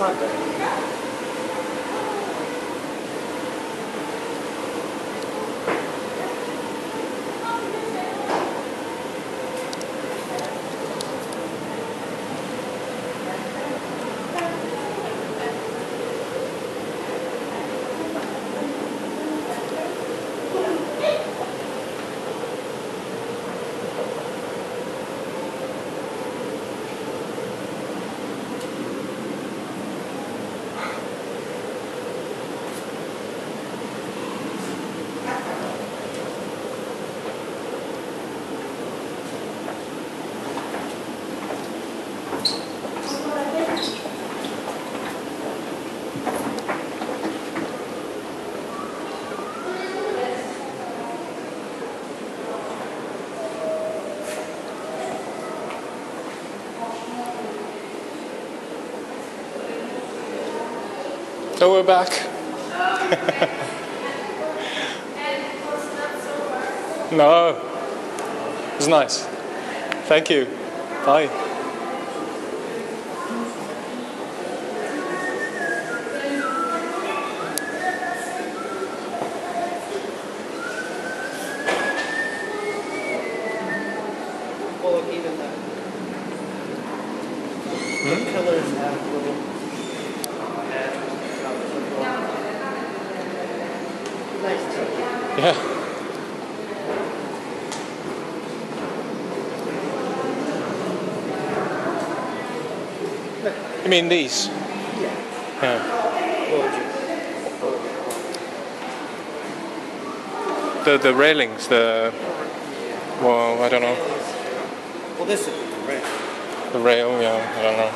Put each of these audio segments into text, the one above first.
スタンド So we're back. no, it was nice. Thank you. Bye. Well, look, even the, the pillars have little. Nice touch. Yeah. You mean these? Yeah. You? The the railings, the well, I don't know. Well, this would be right. The rail, yeah, I don't know.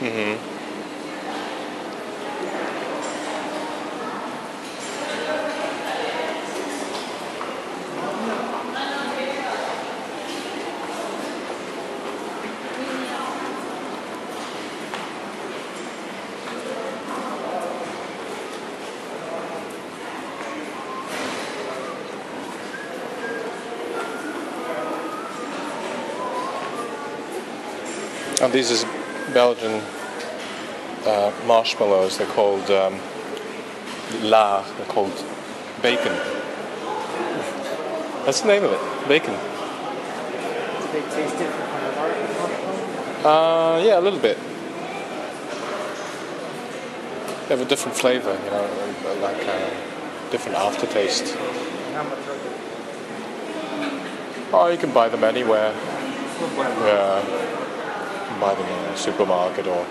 Architect And these is Belgian uh, marshmallows. They're called um, la. They're called bacon. That's the name of it, bacon. Do they taste different from the? Uh, yeah, a little bit. They have a different flavor, you know, like a different aftertaste. How much are they? Oh, you can buy them anywhere. Yeah, buy them in a supermarket or